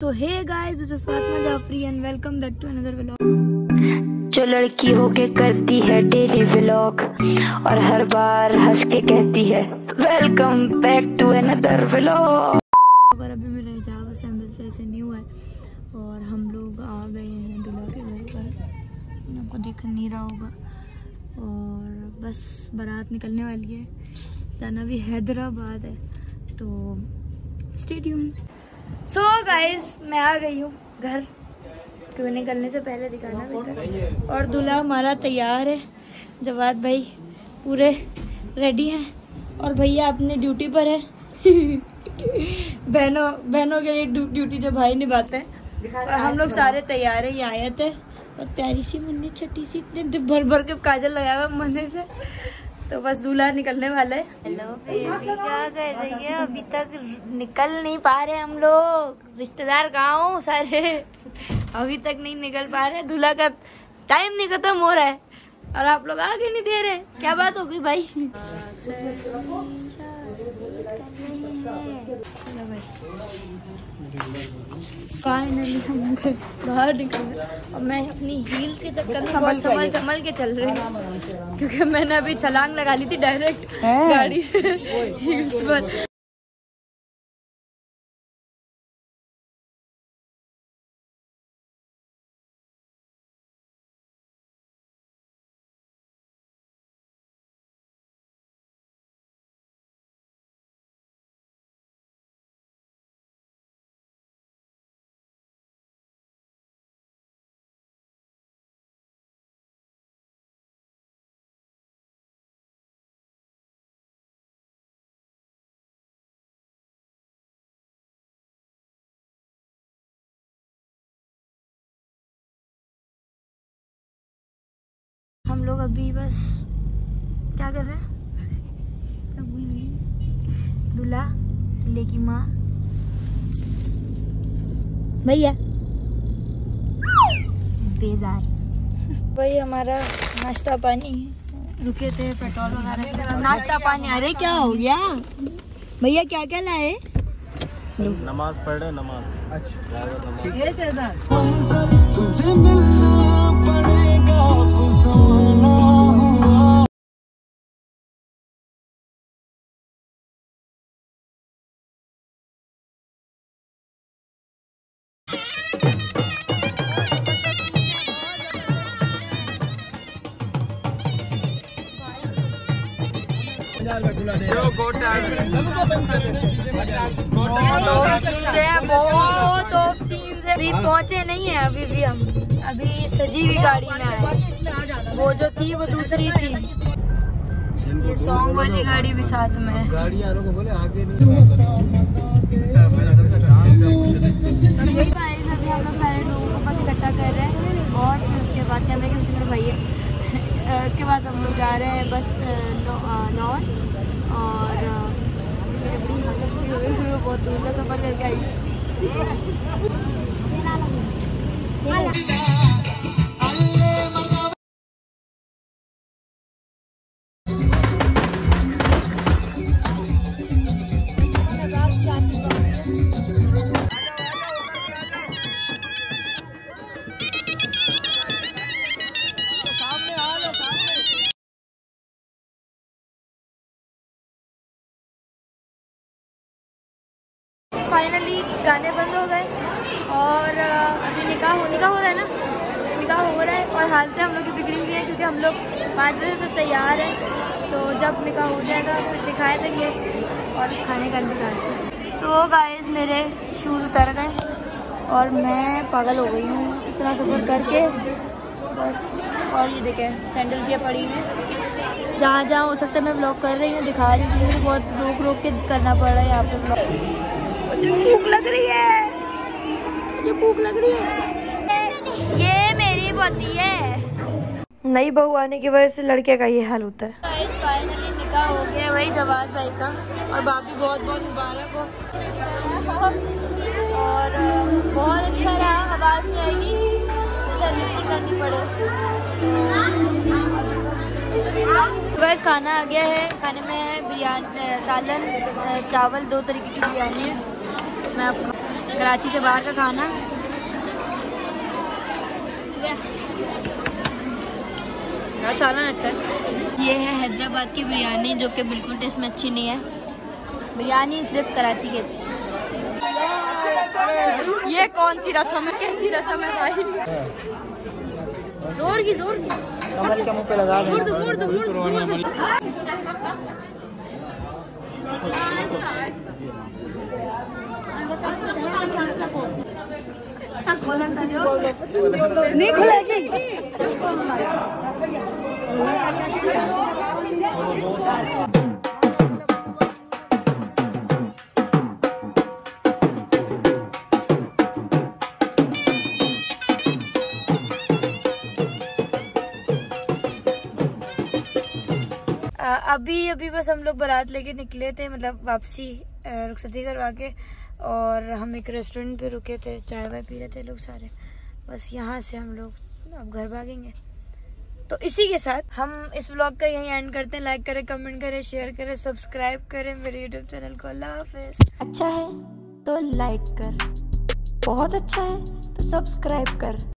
तो hey guys this is Fatima Jafri and welcome back to another vlog जो लड़की होके करती है डेली व्लॉग और हर बार हंस के कहती है welcome back to another vlog और अभी मेरा हिजाब असेंबल से ऐसे न्यू है और हम लोग आ गए हैं दूल्हा के घर पर। आपको दिख नहीं रहा होगा। और बस बारात निकलने वाली है। जाना भी हैदराबाद है। तो स्टे सो गाइस मैं आ गई हूँ घर। क्यों निकलने से पहले दिखाना भी था और दूल्हा हमारा तैयार है। जवाद भाई पूरे रेडी हैं। और भैया अपनी ड्यूटी पर है। बहनों बहनों के लिए ड्यूटी जो भाई निभाते हैं। और हम लोग सारे तैयार है ये आए थे और प्यारी सी मुन्नी छठी सी इतने भर भर के काजल लगाया हुआ मने से। तो बस दूल्हा निकलने वाला है। हेलो बेबी क्या कर रही है? अभी तक निकल नहीं पा रहे हम लोग। रिश्तेदार गाँव सारे। अभी तक नहीं निकल पा रहे। दूल्हा का टाइम नहीं खत्म हो रहा है। और आप लोग आगे नहीं दे रहे। क्या बात हो गई भाई? फाइनली हम घर बाहर निकले और मैं अपनी हील के चक्कर में बहुत संभल संभल के चल रही हूँ। क्योंकि मैंने अभी छलांग लगा ली थी डायरेक्ट गाड़ी से हील्स पर। हम लोग अभी बस क्या कर रहे हैं? दूल्हा दूल्हे की माँ। भैया। बेजार। भाई हमारा नाश्ता पानी। रुके थे पेट्रोल वगैरह नाश्ता पानी। अरे क्या हो गया? भैया क्या क्या लाए? नमाज़ पढ़ रहे नमाज़। अच्छा। बहुत अभी पहुँचे नहीं है अभी भी हम अभी सजी हुई गाड़ी में आए वो जो थी वो दूसरी थी। ये सॉन्ग वाली गाड़ी भी साथ में गाड़ी को बोले आगे Guys, अभी हम लोग सारे लोगों को बस इकट्ठा कर रहे हैं और फिर उसके बाद कैमरे के पीछे मेरा अ, उसके बाद हम लोग जा रहे हैं बस अ, नौ- अ, नौर और बहुत दूर का सफ़र करके आई। फाइनली गाने बंद हो गए और अभी निकाह हो निकाह हो रहा है ना? निकाह हो रहा है और हालतें हम लोग की बिगड़ी हुई है क्योंकि हम लोग पाँच बजे से तैयार हैं तो जब निकाह हो जाएगा, फिर दिखाए देंगे और खाने का इंतज़ार सो गाइस मेरे शूज़ उतर गए और मैं पागल हो गई हूँ इतना सफ़र करके। बस, और ये देखें सैंडल्स ये पड़ी हुई जहाँ जहाँ हो सकता है मैं ब्लॉग कर रही हूँ, दिखा रही हूँ मुझे बहुत रोक रोक के करना पड़ रहा है यहाँ पे ब्लॉग मुझे भूख लग रही है। मुझे भूख लग रही है। ये मेरी पोती है। नई बहू आने की वजह से लड़के का ये हाल होता है। फाइनली निकाह हो गया वही जवाद भाई का। और बाकी बहुत बहुत मुबारक हो। और बहुत अच्छा रहा आवाज़ नहीं आएगी। लिपसिंग करनी पड़े। बस खाना आ गया है। खाने में बिरयानी सालन चावल दो तरीके की बिरयानी है। मैं आपको कराची से बाहर का खाना। यार चालान अच्छा है। ये है हैदराबाद की बिरयानी जो कि बिल्कुल टेस्ट में अच्छी नहीं है। बिरयानी सिर्फ़ कराची की अच्छी है। ये कौन सी रसम है? कैसी रसम है भाई? ज़ोर की ज़ोर की। कमल के मुँह पे लगा मुड़ दो मुड़ दो मुड़ दो दूर से नहीं खुलेगी। अभी अभी बस हम लोग बारात लेके निकले थे मतलब वापसी रुखसती करवा के। और हम एक रेस्टोरेंट पे रुके थे, चाय वाय पी रहे थे लोग सारे। बस यहाँ से हम लोग अब घर भागेंगे। तो इसी के साथ हम इस व्लॉग का यहीं एंड करते हैं। लाइक करें कमेंट करें शेयर करें सब्सक्राइब करें मेरे यूट्यूब चैनल को। अल्लाह हाफिज। अच्छा है तो लाइक कर। बहुत अच्छा है तो सब्सक्राइब कर।